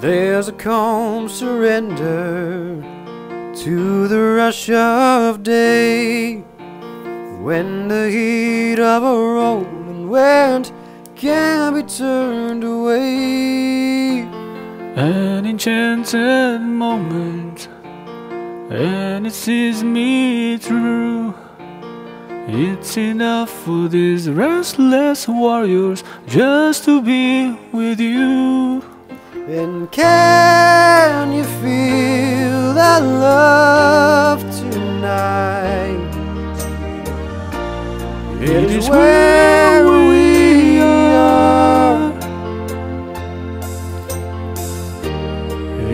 There's a calm surrender to the rush of day when the heat of a rolling wind can't be turned away. An enchanted moment, and it sees me through. It's enough for these restless warriors just to be with you. And can you feel that love tonight? It is where we are.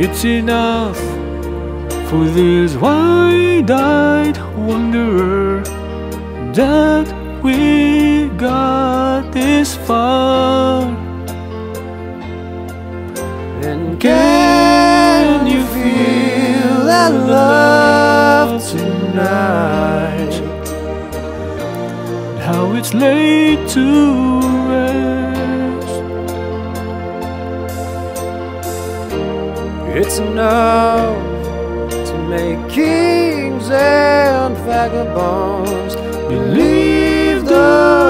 It's enough for this wide-eyed wanderer that we got tonight? How it's laid to rest. It's enough to make kings and vagabonds believe the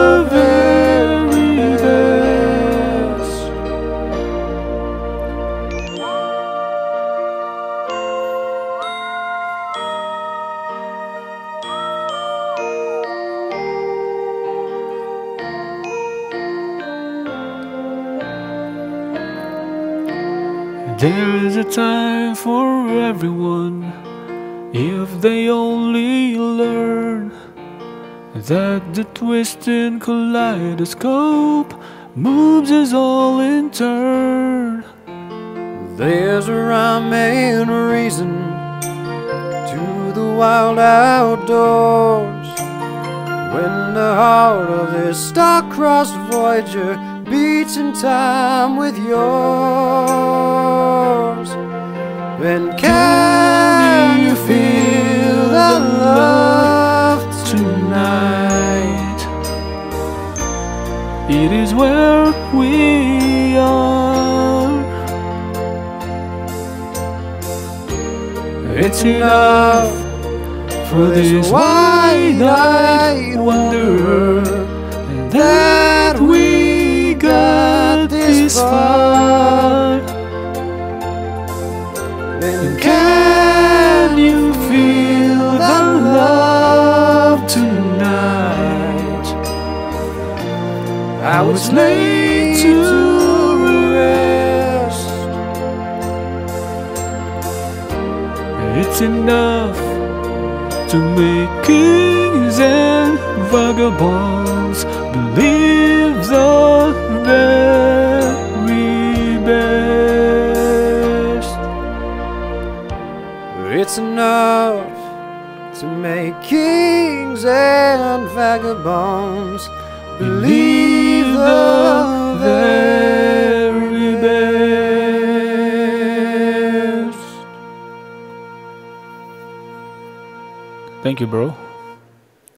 There is a time for everyone if they only learn that the twisting kaleidoscope moves us all in turn. There's a rhyme and reason to the wild outdoors. When the heart of this star-crossed voyager beats in time with yours, then can you feel the love tonight? It is where we are. It's enough for this wide-eyed wanderer Then can you feel the love tonight? I was laid to rest. It's enough to make kings and vagabonds It's enough to make kings and vagabonds believe the very best. Thank you, bro.